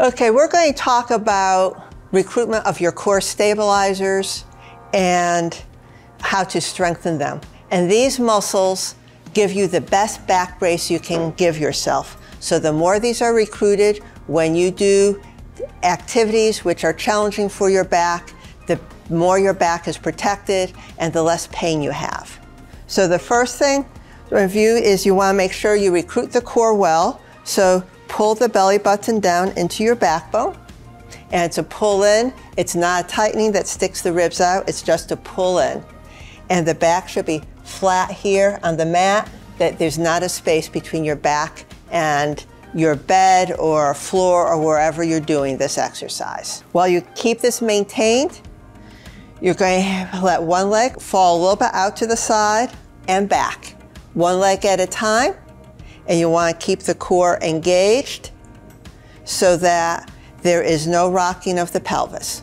Okay, we're going to talk about recruitment of your core stabilizers and how to strengthen them. And these muscles give you the best back brace you can give yourself. So the more these are recruited when you do activities which are challenging for your back, the more your back is protected and the less pain you have. So the first thing to review is you want to make sure you recruit the core well. So pull the belly button down into your backbone. And to pull in, it's not a tightening that sticks the ribs out, it's just a pull in. And the back should be flat here on the mat, that there's not a space between your back and your bed or floor or wherever you're doing this exercise. While you keep this maintained, you're going to let one leg fall a little bit out to the side and back, one leg at a time and you want to keep the core engaged so that there is no rocking of the pelvis.